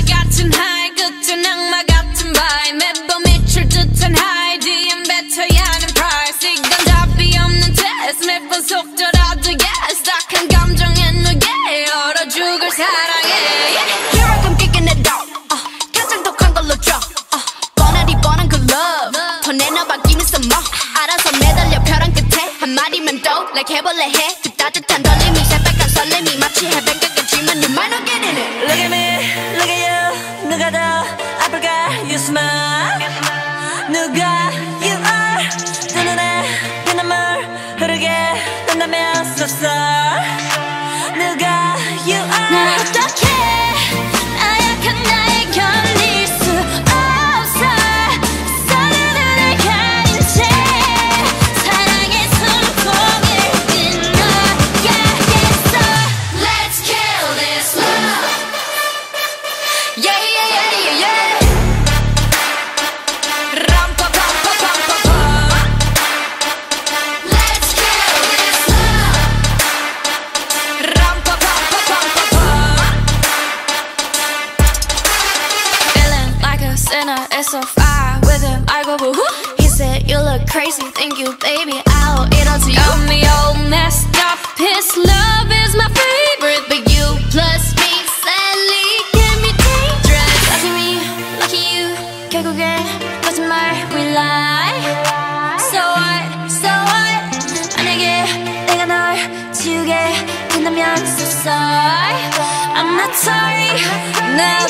같은 하이 끝은 악마 같은 바이 매번 미칠 듯한 하이 DM 뱉어야 하는 price 이건 답이 없는 test 매번 속더라도 yes 딱한 감정에 누게 얼어 죽을 사랑해 Here I come kicking it out uh, 가장 독한 걸로 줘 uh, 뻔하디 뻔한 그 love 더 내놔봐 give me some more 알아서 매달려 벼랑 끝에 한마디면 또 like 해볼래 해그 따뜻한 떨림이 새빨간 설렘이 마치 해변 누가 더 아플까 you smile 누가 you are 두 눈에 피눈물 흐르게 된다면 sorry 누가 you like a sinner, it's so far with him. I go boo hoo. He said, You look crazy, thank you, baby. I'll eat all to you. Got me all messed up. His love is my favorite, but you plus me sadly can be dangerous. Lucky me, lucky you. 결국엔 거짓말 we lie. So what, so what? 만약에 내가 널 지우게 된다면 so sorry. I'm not sorry. 나